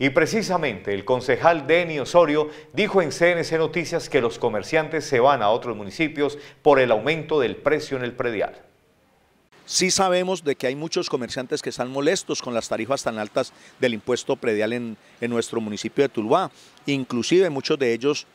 Y precisamente el concejal Denny Osorio dijo en CNC Noticias que los comerciantes se van a otros municipios por el aumento del precio en el predial. Sí sabemos de que hay muchos comerciantes que están molestos con las tarifas tan altas del impuesto predial en, nuestro municipio de Tuluá. Inclusive muchos de ellos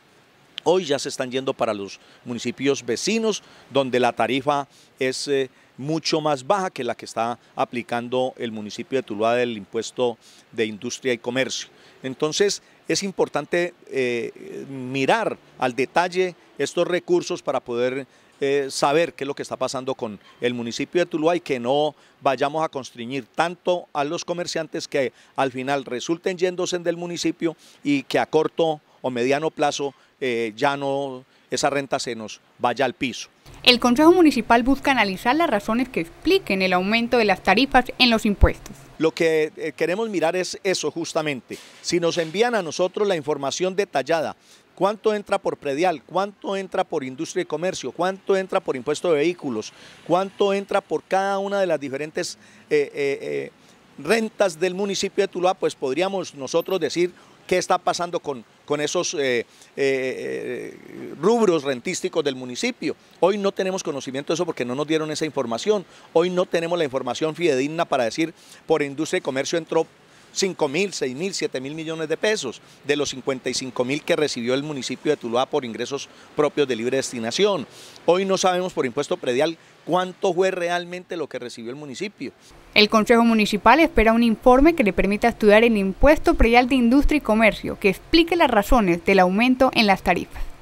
hoy ya se están yendo para los municipios vecinos, donde la tarifa es eh, mucho más baja que la que está aplicando el municipio de Tuluá del impuesto de industria y comercio. Entonces es importante eh, mirar al detalle estos recursos para poder eh, saber qué es lo que está pasando con el municipio de Tuluá y que no vayamos a constreñir tanto a los comerciantes que al final resulten yéndose del municipio y que a corto o mediano plazo eh, ya no esa renta se nos vaya al piso. El Consejo Municipal busca analizar las razones que expliquen el aumento de las tarifas en los impuestos. Lo que eh, queremos mirar es eso justamente. Si nos envían a nosotros la información detallada cuánto entra por predial, cuánto entra por industria y comercio, cuánto entra por impuesto de vehículos, cuánto entra por cada una de las diferentes eh, eh, eh, rentas del municipio de Tuluá, pues podríamos nosotros decir qué está pasando con, con esos rubros rentísticos del municipio. Hoy no tenemos conocimiento de eso porque no nos dieron esa información. Hoy no tenemos la información fidedigna para decir por industria y comercio entró 5 mil, 6 mil, 7 mil millones de pesos de los 55 mil que recibió el municipio de Tuluá por ingresos propios de libre destinación. Hoy no sabemos por impuesto predial cuánto fue realmente lo que recibió el municipio. El Consejo Municipal espera un informe que le permita estudiar el impuesto predial de industria y comercio, que explique las razones del aumento en las tarifas.